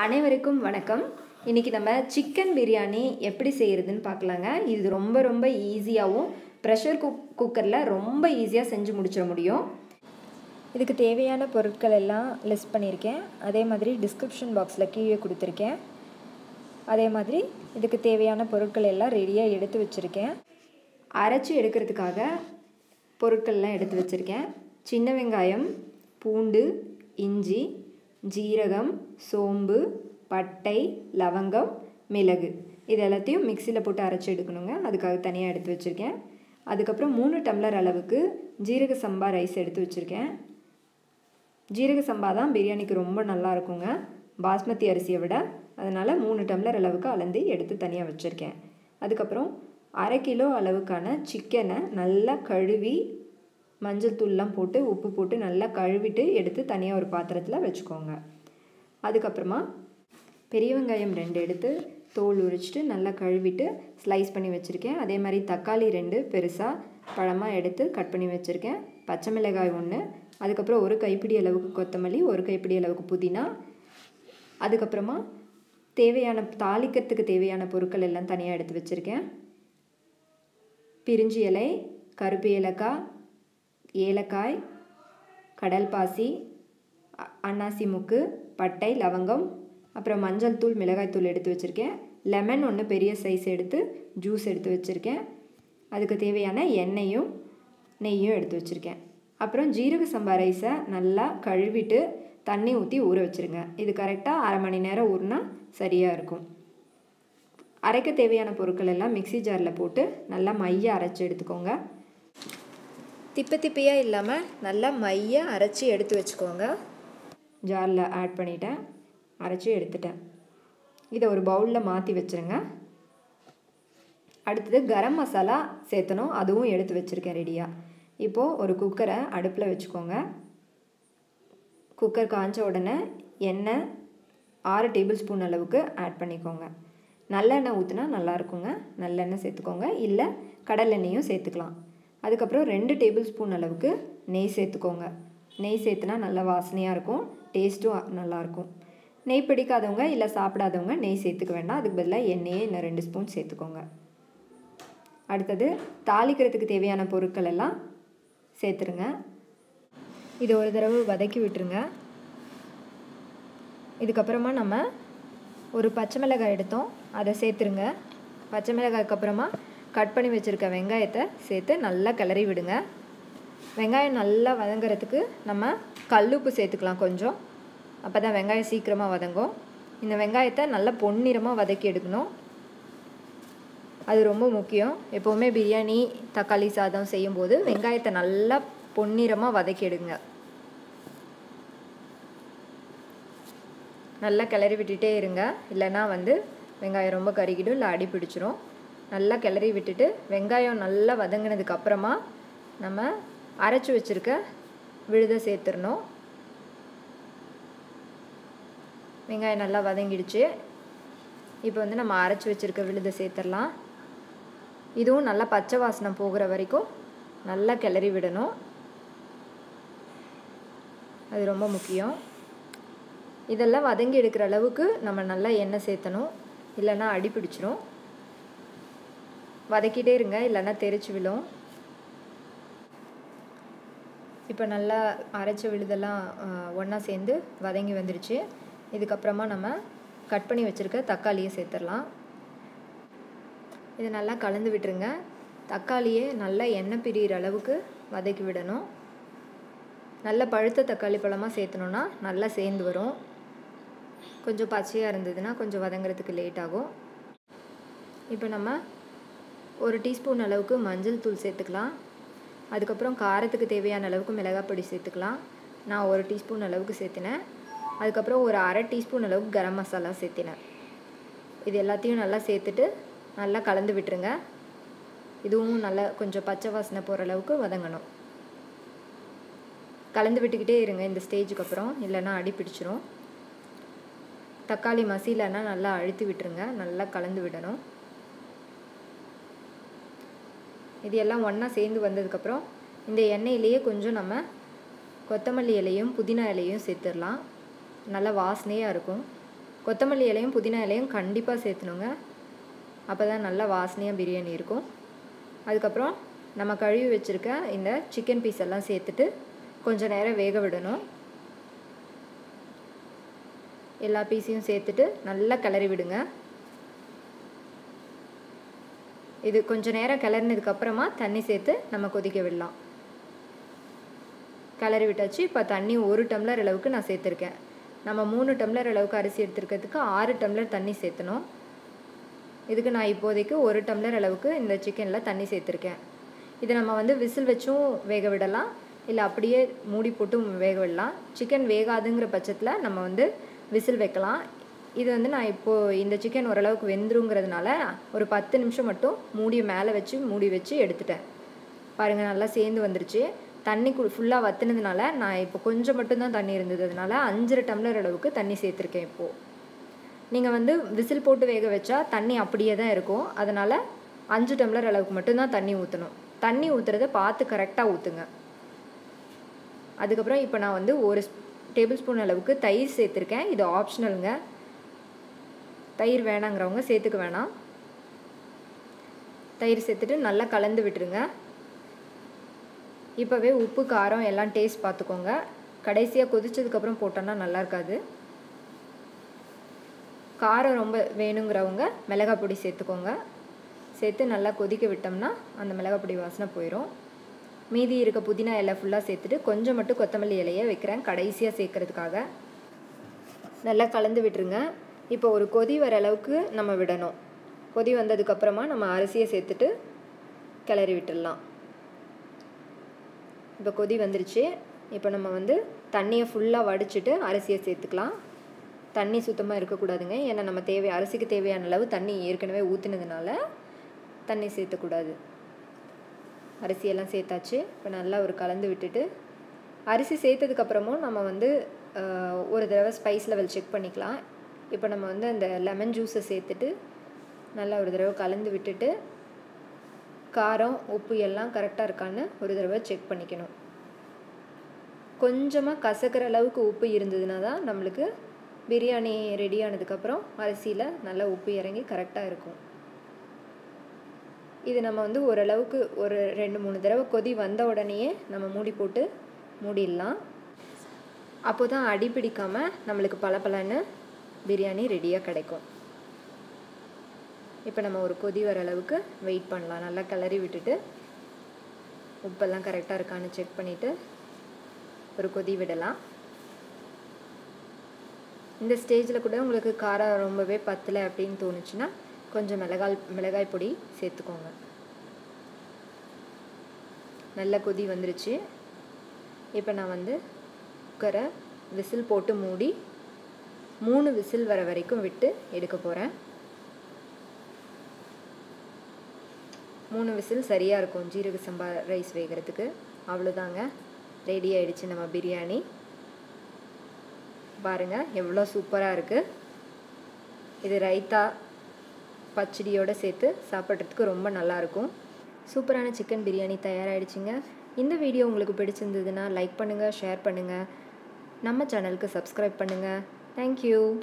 அனைவருக்கும் வணக்கம். இன்றைக்கி நம்ம சிக்கன் பிரியாணி எப்படி செய்கிறதுன்னு பார்க்கலாங்க. இது ரொம்ப ரொம்ப ஈஸியாகவும் ப்ரெஷர் குக் குக்கரில் ரொம்ப ஈஸியாக செஞ்சு முடிச்சிட முடியும். இதுக்கு தேவையான பொருட்கள் எல்லாம் லிஸ்ட் பண்ணியிருக்கேன். அதே மாதிரி டிஸ்கிரிப்ஷன் பாக்ஸில் கீழே கொடுத்துருக்கேன். அதே மாதிரி இதுக்கு தேவையான பொருட்கள் எல்லாம் ரெடியாக எடுத்து வச்சுருக்கேன். அரைச்சி எடுக்கிறதுக்காக பொருட்கள்லாம் எடுத்து வச்சுருக்கேன். சின்ன வெங்காயம் பூண்டு இஞ்சி ஜீரகம் சோம்பு பட்டை லவங்கம் மிளகு. இது எல்லாத்தையும் மிக்சியில் போட்டு அரைச்சி எடுக்கணுங்க. அதுக்காக தனியாக எடுத்து வச்சுருக்கேன். அதுக்கப்புறம் மூணு டம்ளர் அளவுக்கு ஜீரக சம்பா ரைஸ் எடுத்து வச்சுருக்கேன். ஜீரக சம்பா தான் பிரியாணிக்கு ரொம்ப நல்லா இருக்குங்க. பாஸ்மதி அரிசியை விட. அதனால் மூணு டம்ளர் அளவுக்கு அளந்து எடுத்து தனியாக வச்சுருக்கேன். அதுக்கப்புறம் அரை கிலோ அளவுக்கான சிக்கனை நல்லா கழுவி மஞ்சள் தூள்லாம் போட்டு உப்பு போட்டு நல்லா கழுவிட்டு எடுத்து தனியாக ஒரு பாத்திரத்தில் வச்சுக்கோங்க. அதுக்கப்புறமா பெரிய வெங்காயம் ரெண்டு எடுத்து தோல் உரிச்சிட்டு நல்லா கழுவிட்டு ஸ்லைஸ் பண்ணி வச்சுருக்கேன். அதே மாதிரி தக்காளி ரெண்டு பெருசாக பழமாக எடுத்து கட் பண்ணி வச்சுருக்கேன். பச்சை மிளகாய் ஒன்று அதுக்கப்புறம் ஒரு கைப்பிடி அளவுக்கு கொத்தமல்லி ஒரு கைப்பிடி அளவுக்கு புதினா. அதுக்கப்புறமா தேவையான தாளிக்கிறதுக்கு தேவையான பொருட்கள் எல்லாம் தனியாக எடுத்து வச்சுருக்கேன். பிரிஞ்சி இலை கருப்பு ஏலக்காய் ஏலக்காய் கடல் பாசி அன்னாசி முக்கு பட்டை லவங்கம் அப்புறம் மஞ்சள் தூள் மிளகாய் தூள் எடுத்து வச்சுருக்கேன். லெமன் ஒன்று பெரிய சைஸ் எடுத்து ஜூஸ் எடுத்து வச்சுருக்கேன். அதுக்கு தேவையான எண்ணெயும் நெய்யும் எடுத்து வச்சுருக்கேன். அப்புறம் ஜீரக சம்பா ரைஸை நல்லா கழுவிட்டு தண்ணி ஊற்றி ஊற வச்சுருங்க. இது கரெக்டாக அரை மணி நேரம் ஊறினா சரியாக இருக்கும். அரைக்க தேவையான பொருட்கள் எல்லாம் மிக்சி ஜாரில் போட்டு நல்லா மைய அரைச்சி எடுத்துக்கோங்க. திப்ப திப்பையாக இல்லாமல் நல்லா மைய அரைச்சி எடுத்து வச்சுக்கோங்க. ஜாரில் ஆட் பண்ணிட்டேன். அரைச்சி எடுத்துட்டேன். இதை ஒரு பவுலில் மாற்றி வச்சுருங்க. அடுத்தது கரம் மசாலா சேர்த்தணும். அதுவும் எடுத்து வச்சுருக்கேன் ரெடியாக இப்போது ஒரு குக்கரை அடுப்பில் வச்சுக்கோங்க. குக்கர் காய்ச்ச உடனே எண்ணெய் ஆறு டேபிள் ஸ்பூன் அளவுக்கு ஆட் பண்ணிக்கோங்க. நல்லெண்ணெய் ஊற்றினா நல்லாயிருக்குங்க நல்லெண்ணெய் சேர்த்துக்கோங்க. இல்லை கடலெண்ணெயும் சேர்த்துக்கலாம். அதுக்கப்புறம் ரெண்டு டேபிள் ஸ்பூன் அளவுக்கு நெய் சேர்த்துக்கோங்க. நெய் சேர்த்துனா நல்லா வாசனையாக இருக்கும் டேஸ்ட்டும் நல்லாயிருக்கும் நெய் பிடிக்காதவங்க இல்லை சாப்பிடாதவங்க நெய் சேர்த்துக்க வேண்டாம். அதுக்கு பதிலாக எண்ணெயே இன்னும் ரெண்டு ஸ்பூன் சேர்த்துக்கோங்க. அடுத்தது தாளிக்கிறதுக்கு தேவையான பொருட்கள் எல்லாம் சேர்த்துருங்க. இது ஒரு தடவை வதக்கி விட்டுருங்க. இதுக்கப்புறமா நம்ம ஒரு பச்சை மிளகாய் எடுத்தோம். அதை சேர்த்துருங்க. பச்சை மிளகாய்க்கு அப்புறமா கட் பண்ணி வச்சுருக்க வெங்காயத்தை சேர்த்து நல்லா கிளறி விடுங்க. வெங்காயம் நல்லா வதங்குறதுக்கு நம்ம கல்லுப்பு சேர்த்துக்கலாம் கொஞ்சம். அப்போ தான் வெங்காயம் சீக்கிரமாக வதங்கும். இந்த வெங்காயத்தை நல்லா பொன்னிறமாக வதக்கி எடுக்கணும். அது ரொம்ப முக்கியம். எப்போவுமே பிரியாணி தக்காளி சாதம் செய்யும்போது வெங்காயத்தை நல்லா பொன்னிறமாக வதக்கி எடுங்க. நல்லா கிளறி விட்டுட்டே இருங்க. இல்லைன்னா வந்து வெங்காயம் ரொம்ப கருகிடும் இல்லை அடி பிடிச்சிரும். நல்லா கிளறி விட்டுட்டு வெங்காயம் நல்லா வதங்கினதுக்கு அப்புறமா நம்ம அரைச்சி வச்சுருக்க விழுதை சேர்த்துடணும். வெங்காயம் நல்லா வதங்கிடுச்சு. இப்போ வந்து நம்ம அரைச்சி வச்சுருக்க விழுதை சேர்த்துடலாம். இதுவும் நல்லா பச்சை வாசனை போகிற வரைக்கும் நல்லா கிளறி விடணும். அது ரொம்ப முக்கியம். இதெல்லாம் வதங்கி எடுக்கிற அளவுக்கு நம்ம நல்லா எண்ணெய் சேர்த்தணும். இல்லைன்னா அடி பிடிச்சிரும். வதக்கிட்டே இருங்க இல்லைன்னா தெரிச்சு விழும். இப்போ நல்லா அரைச்ச விழுதெல்லாம் ஒன்றா சேர்ந்து வதங்கி வந்துடுச்சு இதுக்கப்புறமா நம்ம கட் பண்ணி வச்சுருக்க தக்காளியை சேர்த்துடலாம். இதை நல்லா கலந்து விட்டுருங்க. தக்காளியை நல்லா எண்ணெய் பிரிகிற அளவுக்கு வதக்கி விடணும். நல்ல பழுத்த தக்காளி பழமாக சேர்த்தணுன்னா நல்லா சேர்ந்து வரும். கொஞ்சம் பச்சையாக இருந்ததுன்னா கொஞ்சம் வதங்குறதுக்கு லேட் ஆகும். இப்போ நம்ம ஒரு டீஸ்பூன் அளவுக்கு மஞ்சள் தூள் சேர்த்துக்கலாம். அதுக்கப்புறம் காரத்துக்கு தேவையான அளவுக்கு மிளகாய் பொடி சேர்த்துக்கலாம். நான் ஒரு டீஸ்பூன் அளவுக்கு சேர்த்தினேன். அதுக்கப்புறம் ஒரு அரை டீஸ்பூன் அளவுக்கு கரம் மசாலா சேர்த்தினேன். இது எல்லாத்தையும் நல்லா சேர்த்துட்டு நல்லா கலந்து விட்டுருங்க. இதுவும் நல்லா கொஞ்சம் பச்சை வாசனை போகிற அளவுக்கு வதங்கணும். கலந்து விட்டுக்கிட்டே இருங்க இந்த ஸ்டேஜுக்கு அப்புறம். இல்லைன்னா அடி பிடிச்சிரும். தக்காளி மசிலன்னா நல்லா அழுத்தி விட்டுருங்க. நல்லா கலந்து விடணும். இது எல்லாம் ஒன்றா சேர்ந்து வந்ததுக்கப்புறம் இந்த எண்ணெயிலேயே கொஞ்சம் நம்ம கொத்தமல்லி இலையும் புதினா இலையும் சேர்த்துடலாம். நல்ல வாசனையாக இருக்கும். கொத்தமல்லி இலையும் புதினா இலையும் கண்டிப்பாக சேர்த்துணுங்க. அப்போ தான் நல்லா வாசனையாக பிரியாணி இருக்கும். அதுக்கப்புறம் நம்ம கழுவி வச்சுருக்க இந்த சிக்கன் பீஸ் எல்லாம் சேர்த்துட்டு கொஞ்சம் நேரம் வேக விடணும். எல்லா பீஸையும் சேர்த்துட்டு நல்லா கிளறி விடுங்க. இது கொஞ்சம் நேரம் கிளறினதுக்கப்புறமா தண்ணி சேர்த்து நம்ம கொதிக்க விடலாம். கிளறி விட்டாச்சு. இப்போ தண்ணி ஒரு டம்ளர் அளவுக்கு நான் சேர்த்துருக்கேன். நம்ம மூணு டம்ளர் அளவுக்கு அரிசி எடுத்துருக்கிறதுக்கு ஆறு டம்ளர் தண்ணி சேர்த்தணும். இதுக்கு நான் இப்போதைக்கு ஒரு டம்ளர் அளவுக்கு இந்த சிக்கனில் தண்ணி சேர்த்துருக்கேன். இதை நம்ம வந்து விசில் வச்சும் வேக விடலாம். இல்லை அப்படியே மூடி போட்டும் வேக விடலாம். சிக்கன் வேகாதுங்கிற பட்சத்தில் நம்ம வந்து விசில் வைக்கலாம். இது வந்து நான் இப்போது இந்த சிக்கன் ஓரளவுக்கு வெந்துருங்கிறதுனால ஒரு பத்து நிமிஷம் மட்டும் மூடியை மேலே வச்சு மூடி வச்சு எடுத்துட்டேன். பாருங்கள் நல்லா சேர்ந்து வந்துருச்சு. தண்ணி கு ஃபுல்லாக வத்துனதுனால நான் இப்போ கொஞ்சம் மட்டும்தான் தண்ணி இருந்தது. அதனால அஞ்சரை டம்ளர் அளவுக்கு தண்ணி சேர்த்துருக்கேன் இப்போது நீங்கள் வந்து விசில் போட்டு வேக வச்சா தண்ணி அப்படியே தான் இருக்கும். அதனால் அஞ்சு டம்ளர் அளவுக்கு மட்டும்தான் தண்ணி ஊற்றணும் தண்ணி ஊற்றுறத பார்த்து கரெக்டாக ஊற்றுங்க அதுக்கப்புறம் இப்போ நான் வந்து ஒரு டேபிள் ஸ்பூன் அளவுக்கு தயிர் சேர்த்துருக்கேன். இது ஆப்ஷனலுங்க தயிர் வேணாங்கிறவங்க சேர்த்துக்க வேணாம். தயிர் சேர்த்துட்டு நல்லா கலந்து விட்டுருங்க. இப்போவே உப்பு காரம் எல்லாம் டேஸ்ட் பார்த்துக்கோங்க. கடைசியாக கொதிச்சதுக்கப்புறம் போட்டோன்னா நல்லா இருக்காது காரம் ரொம்ப வேணுங்கிறவங்க மிளகாய் பொடி சேர்த்துக்கோங்க. சேர்த்து நல்லா கொதிக்க விட்டோம்னா அந்த மிளகாய் பொடி வாசனை போயிடும் மீதி இருக்க புதினா இலை ஃபுல்லாக சேர்த்துட்டு கொஞ்சம் மட்டும் கொத்தமல்லி இலையை வைக்கிறேன் கடைசியாக சேர்க்கறதுக்காக. நல்லா கலந்து விட்டுருங்க. இப்போ ஒரு கொதி வர அளவுக்கு நம்ம விடணும். கொதி வந்ததுக்கப்புறமா நம்ம அரிசியை சேர்த்துட்டு கிளறி விட்டுடலாம். இப்போ கொதி வந்துருச்சு. இப்போ நம்ம வந்து தண்ணியை ஃபுல்லாக வடிச்சிட்டு அரிசியை சேர்த்துக்கலாம். தண்ணி சுத்தமாக இருக்கக்கூடாதுங்க. ஏன்னா நம்ம தேவை அரிசிக்கு தேவையான அளவு தண்ணி ஏற்கனவே ஊற்றுனதுனால தண்ணி சேர்த்தக்கூடாது. அரிசியெல்லாம் சேர்த்தாச்சு. இப்போ நல்லா ஒரு கலந்து விட்டுட்டு அரிசி சேர்த்ததுக்கப்புறமும் நம்ம வந்து ஒரு தடவை ஸ்பைஸ் லெவல் செக் பண்ணிக்கலாம். இப்போ நம்ம வந்து அந்த லெமன் ஜூஸை சேர்த்துட்டு நல்லா ஒரு தடவை கலந்து விட்டுட்டு காரம் உப்பு எல்லாம் கரெக்டாக இருக்கான்னு ஒரு தடவை செக் பண்ணிக்கணும். கொஞ்சமாக கசக்கிற அளவுக்கு உப்பு இருந்ததுனா தான் நம்மளுக்கு பிரியாணி ரெடி ஆனதுக்கப்புறம் அரிசியில் நல்லா உப்பு இறங்கி கரெக்டாக இருக்கும். இது நம்ம வந்து ஓரளவுக்கு ஒரு ரெண்டு மூணு தடவை கொதி வந்த உடனேயே நம்ம மூடி போட்டு மூடிடலாம். அப்போ தான் அடி பிடிக்காமல் நம்மளுக்கு பளபளன்னு பிரியாணி ரெடியாக கிடைக்கும். இப்போ நம்ம ஒரு கொதி வர அளவுக்கு வெயிட் பண்ணலாம். நல்லா கிளறி விட்டுட்டு உப்பெல்லாம் கரெக்டாக இருக்கான்னு செக் பண்ணிவிட்டு ஒரு கொதி விடலாம். இந்த ஸ்டேஜில் கூட உங்களுக்கு காரம் ரொம்பவே பத்தலை அப்படின்னு தோணுச்சுன்னா கொஞ்சம் மிளகாய் மிளகாய் பொடி சேர்த்துக்கோங்க. நல்ல கொதி வந்துருச்சு. இப்போ நான் வந்து குக்கரை விசில் போட்டு மூடி மூணு விசில் வர வரைக்கும் விட்டு எடுக்க போகிறேன் மூணு விசில் சரியாக இருக்கும். ஜீரக சம்பா ரைஸ் வேகிறதுக்கு. அவ்வளோதாங்க ரெடி ஆகிடுச்சு நம்ம பிரியாணி. பாருங்கள் எவ்வளோ சூப்பராக இருக்குது இது ரைத்தா பச்சடியோடு சேர்த்து சாப்பிட்றதுக்கு ரொம்ப நல்லாயிருக்கும் சூப்பரான சிக்கன் பிரியாணி தயாராகிடுச்சிங்க இந்த வீடியோ உங்களுக்கு பிடிச்சிருந்ததுன்னா லைக் பண்ணுங்கள் ஷேர் பண்ணுங்கள் நம்ம சேனலுக்கு சப்ஸ்கிரைப் பண்ணுங்கள் Thank you.